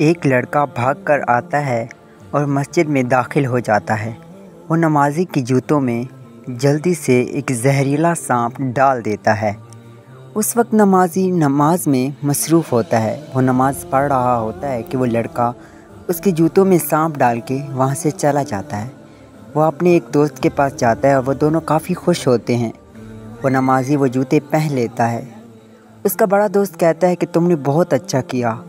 एक लड़का भाग कर आता है और मस्जिद में दाखिल हो जाता है। वो नमाजी की जूतों में जल्दी से एक जहरीला सांप डाल देता है। उस वक्त नमाजी नमाज़ में मसरूफ़ होता है। वो नमाज़ पढ़ रहा होता है कि वो लड़का उसके जूतों में सांप डाल के वहाँ से चला जाता है। वो अपने एक दोस्त के पास जाता है और वो दोनों काफ़ी खुश होते हैं। वो नमाजी वो जूते पहन लेता है। उसका बड़ा दोस्त कहता है कि तुमने बहुत अच्छा किया।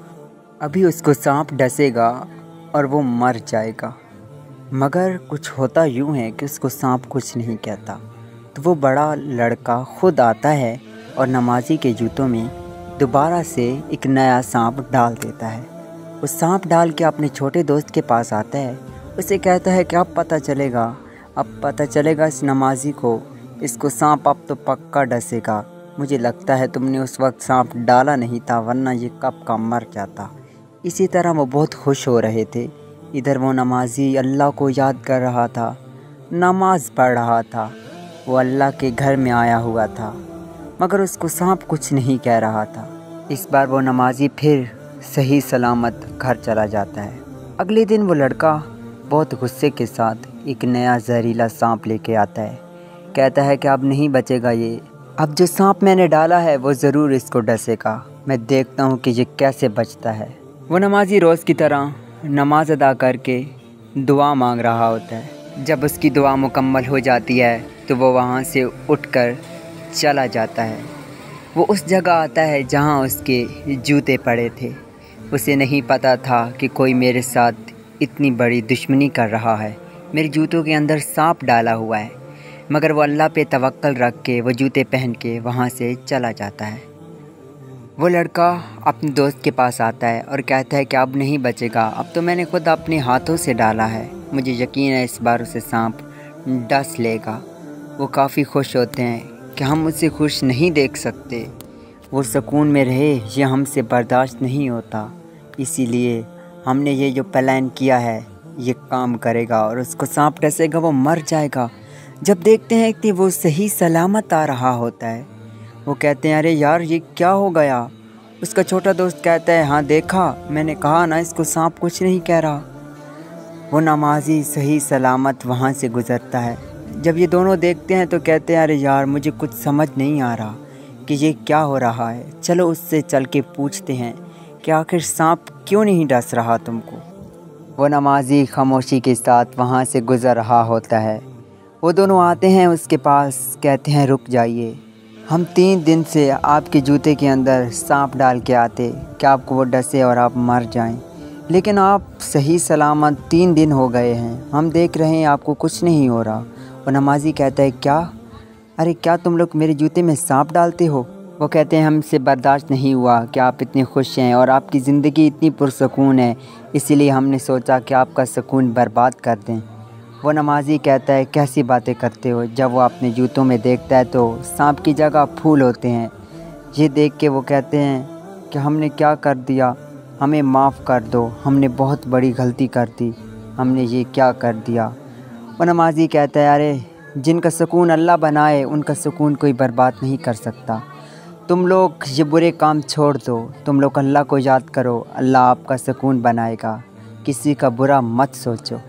अभी उसको सांप डसेगा और वो मर जाएगा। मगर कुछ होता यूँ है कि उसको सांप कुछ नहीं कहता। तो वो बड़ा लड़का खुद आता है और नमाजी के जूतों में दोबारा से एक नया सांप डाल देता है। वो सांप डाल के अपने छोटे दोस्त के पास आता है। उसे कहता है कि अब पता चलेगा, अब पता चलेगा इस नमाजी को, इसको सांप अब तो पक्का डसेगा। मुझे लगता है तुमने उस वक्त सांप डाला नहीं था, वरना ये कब का मर जाता। इसी तरह वो बहुत खुश हो रहे थे। इधर वो नमाजी अल्लाह को याद कर रहा था, नमाज़ पढ़ रहा था। वो अल्लाह के घर में आया हुआ था, मगर उसको सांप कुछ नहीं कह रहा था। इस बार वो नमाजी फिर सही सलामत घर चला जाता है। अगले दिन वो लड़का बहुत गुस्से के साथ एक नया जहरीला सांप लेके आता है। कहता है कि अब नहीं बचेगा ये। अब जो सांप मैंने डाला है, वो ज़रूर इसको डसेगा। मैं देखता हूँ कि ये कैसे बचता है। वो नमाजी रोज़ की तरह नमाज़ अदा करके दुआ मांग रहा होता है। जब उसकी दुआ मुकम्मल हो जाती है तो वो वहाँ से उठकर चला जाता है। वो उस जगह आता है जहाँ उसके जूते पड़े थे। उसे नहीं पता था कि कोई मेरे साथ इतनी बड़ी दुश्मनी कर रहा है। मेरे जूतों के अंदर सांप डाला हुआ है। मगर वो अल्लाह पे तवक्ल रख के वो जूते पहन के वहाँ से चला जाता है। वो लड़का अपने दोस्त के पास आता है और कहता है कि अब नहीं बचेगा। अब तो मैंने खुद अपने हाथों से डाला है। मुझे यकीन है इस बार उसे सांप डस लेगा। वो काफ़ी खुश होते हैं कि हम उसे खुश नहीं देख सकते। वो सुकून में रहे ये हमसे बर्दाश्त नहीं होता। इसीलिए हमने ये जो प्लान किया है, ये काम करेगा और उसको सांप डसेगा, वो मर जाएगा। जब देखते हैं कि वो सही सलामत आ रहा होता है वो कहते हैं, अरे यार, ये क्या हो गया? उसका छोटा दोस्त कहता है हाँ देखा, मैंने कहा ना, इसको सांप कुछ नहीं कह रहा. वो नमाजी सही सलामत वहाँ से गुज़रता है। जब ये दोनों देखते हैं तो कहते हैं, अरे यार, मुझे कुछ समझ नहीं आ रहा कि ये क्या हो रहा है। चलो उससे चल के पूछते हैं कि आखिर सांप क्यों नहीं डस रहा तुमको? वो नमाजी खामोशी के साथ वहाँ से गुज़र रहा होता है। वो दोनों आते हैं उसके पास, कहते हैं, रुक जाइए। हम तीन दिन से आपके जूते के अंदर सांप डाल के आते कि आपको वो डसे और आप मर जाएँ। लेकिन आप सही सलामत तीन दिन हो गए हैं। हम देख रहे हैं आपको कुछ नहीं हो रहा। वो नमाजी कहता है, क्या? अरे, क्या तुम लोग मेरे जूते में सांप डालते हो? वो कहते हैं हमसे बर्दाश्त नहीं हुआ कि आप इतने खुश हैं और आपकी ज़िंदगी इतनी पुरसकून है। इसीलिए हमने सोचा कि आपका सुकून बर्बाद कर दें। वो नमाजी कहता है, कैसी बातें करते हो? जब वो अपने जूतों में देखता है तो सांप की जगह फूल होते हैं। ये देख के वो कहते हैं कि हमने क्या कर दिया? हमें माफ़ कर दो। हमने बहुत बड़ी गलती कर दी। हमने ये क्या कर दिया? वो नमाजी कहता है, अरे, जिनका सुकून अल्लाह बनाए, उनका सुकून कोई बर्बाद नहीं कर सकता। तुम लोग ये बुरे काम छोड़ दो। तुम लोग अल्लाह को याद करो। अल्लाह आपका सुकून बनाएगा। किसी का बुरा मत सोचो।